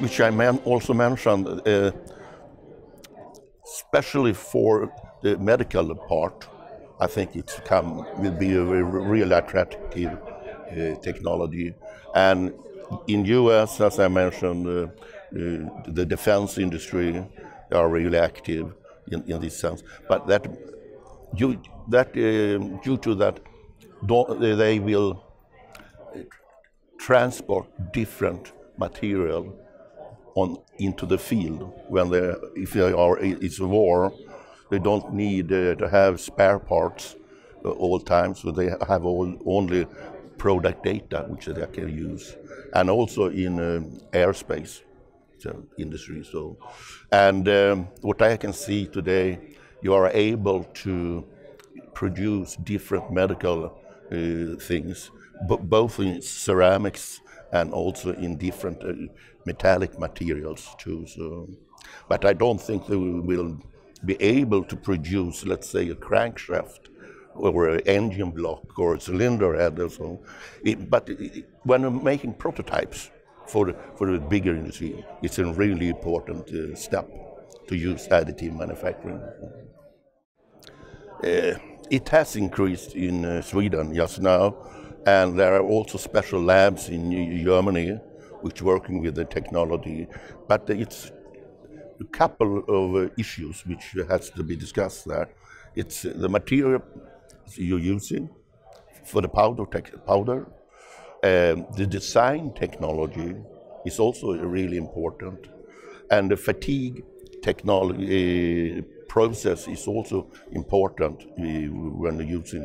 which I man also mentioned, uh, especially for the medical part, I think come will be a real attractive uh, technology. And in U.S., as I mentioned, uh, uh, the defense industry are really active in, in this sense. But that due that due to that, they will transport different material on into the field. When they if they are it's a war they don't need uh, to have spare parts uh, all times so they have all, only product data which they can use. And also in uh, aerospace so industry so. And um, what i can see today you are able to produce different medical things both in ceramics and also in different uh, metallic materials too. So, but I don't think we will be able to produce, let's say, a crankshaft or an engine block or a cylinder head or so. It, but it, when making prototypes for for the bigger industry, it's a really important uh, step to use additive manufacturing. Uh, it has increased in uh, Sweden just now and there are also special labs in Germany which working with the technology. But it's a couple of uh, issues which has to be discussed there. It's the material you're using for the powder. powder. Um, the design technology is also really important. And the fatigue technology uh, process is also important uh, when using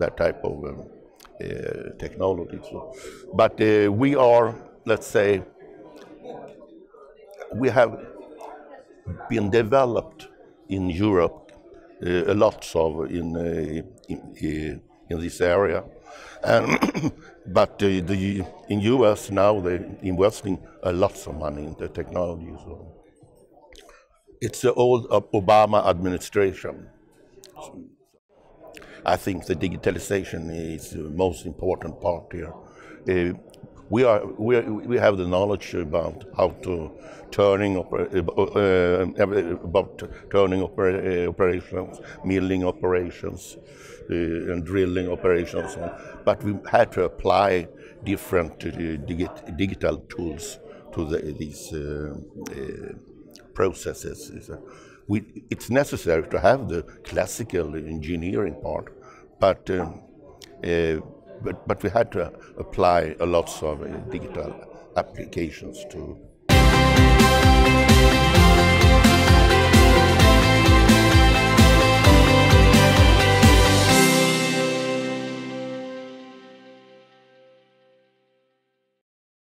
that type of um, uh, technology. So, but uh, we are, let's say, we have been developed in Europe uh, a lot of in, in, in this area. And but uh, the, in US now they're investing a lot of money in the technology. So it's the old Obama administration. I think the digitalization is the most important part here. Uh, we are we, are, we have the knowledge about how to turning oper uh, uh, about turning oper operations, milling operations, uh, and drilling operations, but we had to apply different uh, digi digital tools to the, these processes. We, it's necessary to have the classical engineering part, but um, uh, but, but we had to apply a lot of uh, digital applications to